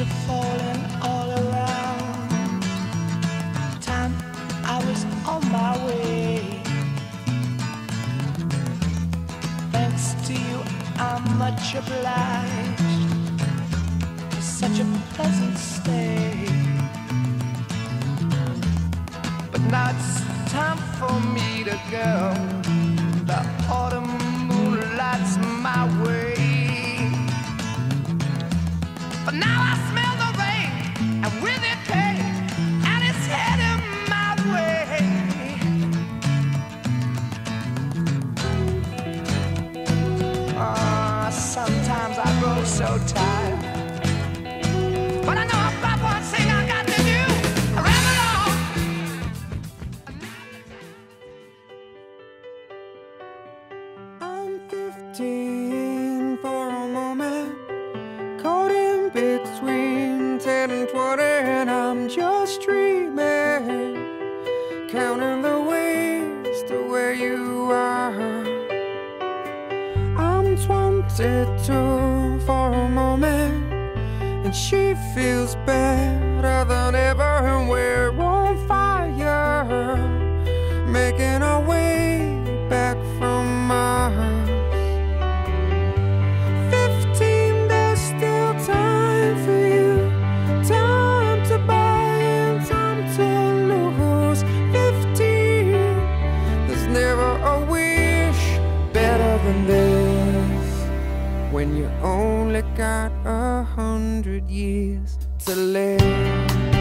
are falling all around. Time I was on my way. Thanks to you, I'm much obliged. Such a pleasant stay. But now it's time for me to go. The autumn lights my way. But now I Tired. But I know about one thing I got to do. Ran along. I'm 15 for a moment, caught in between 10 and 20, and I'm just dreaming, counting the ways to where you are. I'm 22 she feels better than ever, and we're on fire, making our way back from Mars. 15, there's still time for you, time to buy and time to lose. 15, there's never a wish better than this when you only got a hundred years to live.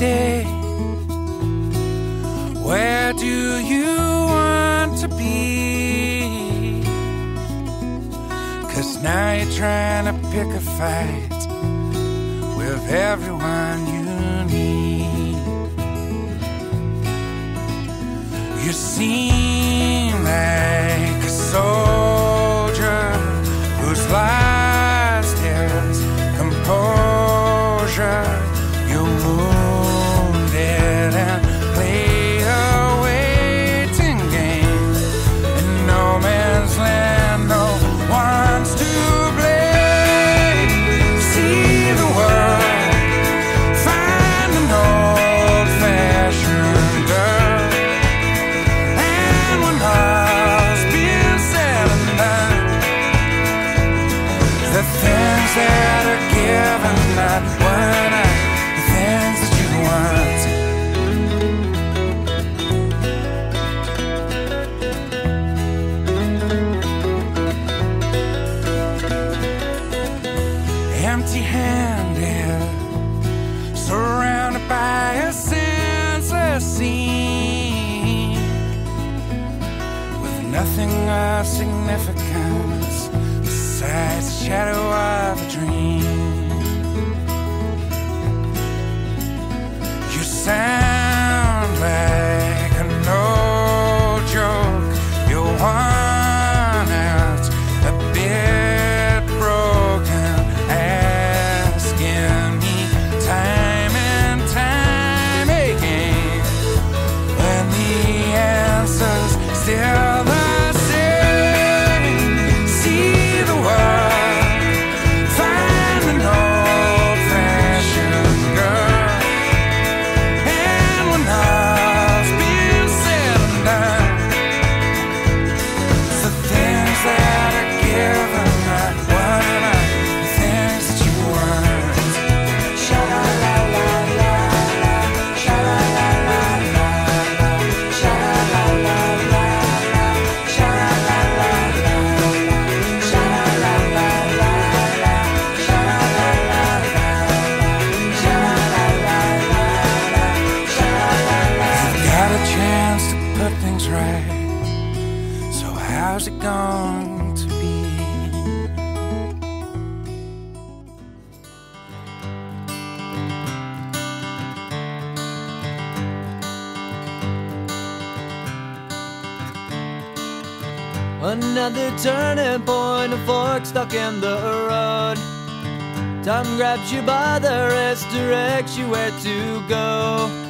Day. Where do you want to be? Cause now you're trying to pick a fight with everyone you need. You seem things that are given, not what I, the things that you want. Empty handed, surrounded by a senseless scene, with nothing of significance besides the shadow of a dream. You sound like right. So how's it going to be? Another turning point, a fork stuck in the road. Time grabs you by the wrist, directs you where to go.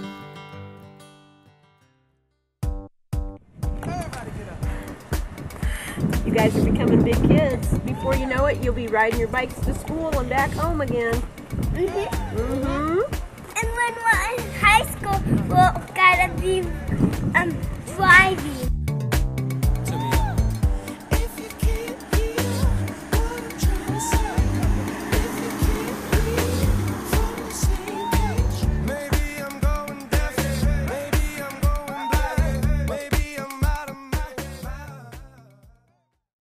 You guys are becoming big kids. Before you know it, you'll be riding your bikes to school and back home again. Mhm. Mm-hmm. And when we're in high school, we're gonna be